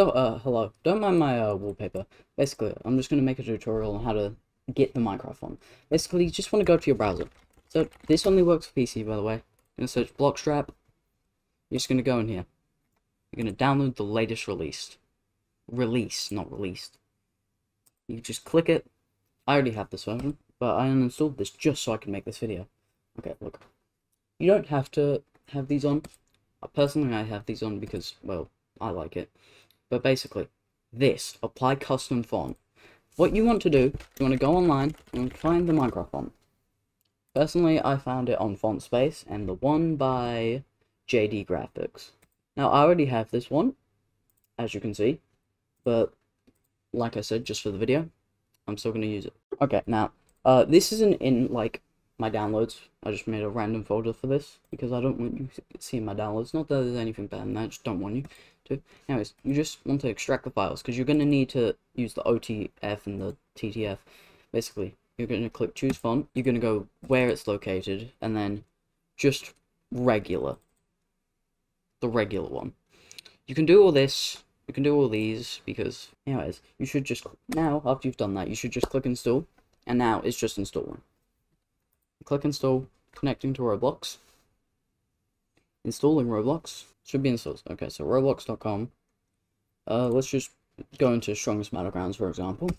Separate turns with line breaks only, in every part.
So, uh, hello. Don't mind my, uh, wallpaper. Basically, I'm just gonna make a tutorial on how to get the Minecraft font. Basically, you just want to go to your browser. So, this only works for PC, by the way. You're gonna search Bloxstrap. You're just gonna go in here. You're gonna download the latest released. Release, not released. You just click it. I already have this version, but I uninstalled this just so I can make this video. Okay, look. You don't have to have these on. Uh, personally, I have these on because, well, I like it. But basically, this, apply custom font. What you want to do, you want to go online and find the Minecraft font. Personally, I found it on FontSpace and the one by JD Graphics. Now, I already have this one, as you can see, but like I said, just for the video, I'm still going to use it. Okay, now, uh, this isn't in, like, my downloads. I just made a random folder for this, because I don't want you seeing my downloads. Not that there's anything bad in that, I just don't want you to. Anyways, you just want to extract the files, because you're going to need to use the OTF and the TTF. Basically, you're going to click choose font, you're going to go where it's located, and then just regular. The regular one. You can do all this, you can do all these, because, anyways, you should just, now, after you've done that, you should just click install, and now it's just installing. Click install, connecting to Roblox. Installing Roblox. Should be installed. Okay, so roblox.com. Uh, let's just go into Strongest Battlegrounds, for example.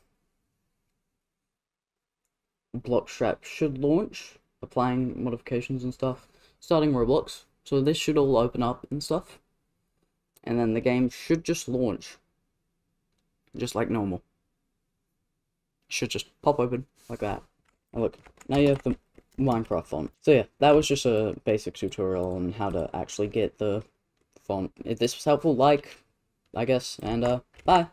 Bloxstrap should launch, applying modifications and stuff. Starting Roblox. So this should all open up and stuff. And then the game should just launch. Just like normal. Should just pop open like that. And look, now you have the Minecraft font. So yeah, that was just a basic tutorial on how to actually get the font. If this was helpful, like, I guess, and uh, bye.